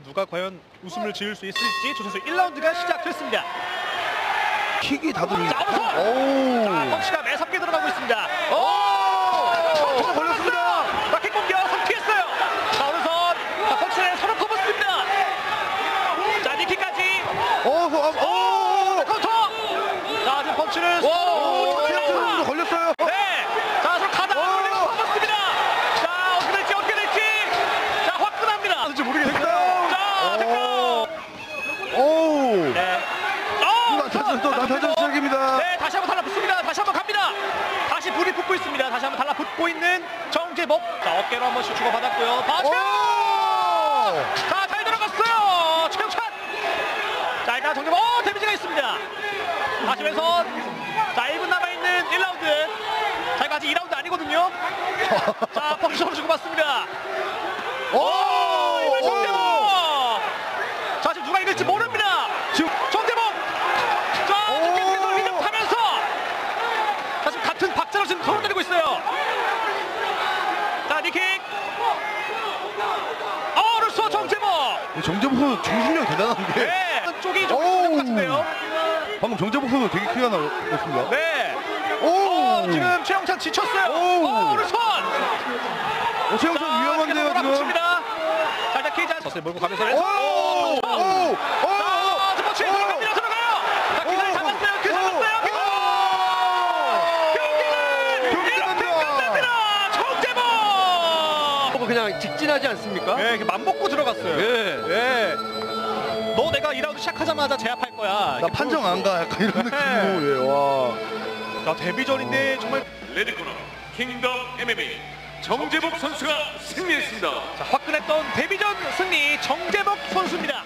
누가 과연 웃음을 지을 수 있을지 조선수 1라운드가 시작됐습니다. 킥이 다들 오. 펀치가 매섭게 들어가고 있습니다. 오! 저 걸렸습니다. 자, 킥 공격 성피했어요. 자, 오른손. 자, 펀치를 서로 커버습니다. 자, 니킥까지. 오, 오, 오. 카운터. 자, 지금 펀치를 오, 서로 킥도 걸렸어요. 네. 자, 서로 가다 오. 올리고 커버습니다. 자, 어떻게 될지 어떻게 될지. 자, 화끈합니다. 될지 모르겠어요. 자, 득점. 오. 네. 어, 나타전 또 나타전 시작입니다. 네, 다시 한번 달라붙습니다. 다시 한번 갑니다. 다시 불이 붙고 있습니다. 다시 한번 달라붙고 있는 정재복. 자, 어깨로 한 번씩 주고받았고요. 오. 자, 잘 들어갔어요. 최영찬. 자, 일단 정재복. 어, 데미지가 있습니다. 다시 왼손. 자, 1분 남아있는 1라운드. 자, 이거 아직 2라운드 아니거든요. 자, 펑션을 주고받습니다. 오! 이번 정재복! 자, 지금 누가 이길지 모릅니다. 지금 정재복! 자, 오! 지금 계속 위협하면서 자, 지금 같은 박자로 지금 걸어내리고 있어요. 자, 니킥. 어, 루소 정재복! 선수 중심력 대단한 게 네. 쪽이 좀 오. 있는 것 같은데요. 방금 정재복 선수 되게 키가 나왔습니다. 네. 오. 어, 지금 최영찬 지쳤어요. 오. 어, 오른손. 어, 최영선 자, 위험한데요 지금. 자, 일단 케이지. 몰고 가면서 오. 오. 오. 자, 첫 번째 오. 들어갑니다. 들어가요. 자, 기다리 오. 잡았어요. 그 오. 잡았어요. 경기는 경기 이렇게 끝납니다. 끝납니다. 정재복. 그냥 직진하지 않습니까? 네, 이렇게 맘먹고 들어갔어요. 예. 네. 너 내가 2라운드 시작하자마자 제압할 거야. 나 이렇게 판정 안 가. 약간 이런 네. 느낌으로 예, 와. 자, 데뷔전인데 정말 레드코너 킹덤 MMA 정재복 선수가 승리했습니다. 자, 화끈했던 데뷔전 승리 정재복 선수입니다.